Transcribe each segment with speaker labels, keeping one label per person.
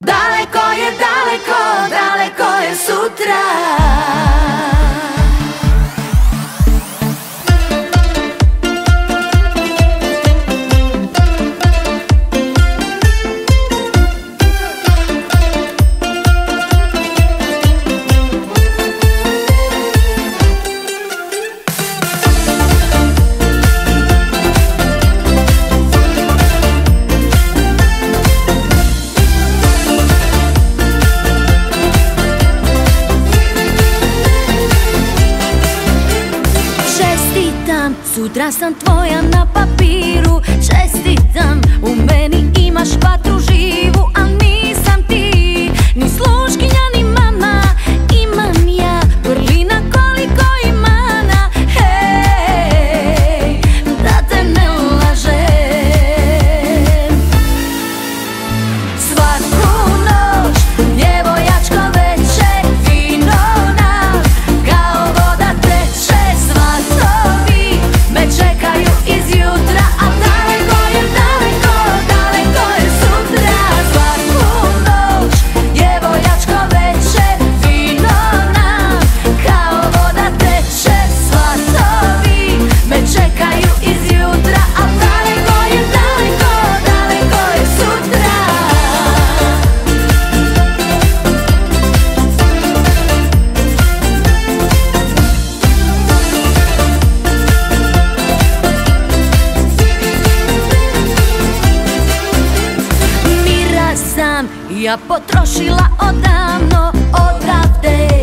Speaker 1: Daleko je, daleko, daleko je sutra.
Speaker 2: Sutra sam tvoja na papiru. Čestitam, u meni imaš pa Ja potrošila odavno odavde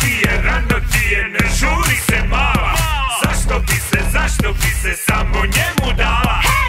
Speaker 3: ti je, rano ti je, ne žuri se mala. Zašto bi se, zašto bi se samo njemu dala?